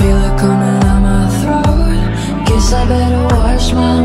Feel it coming out my throat. Guess I better wash my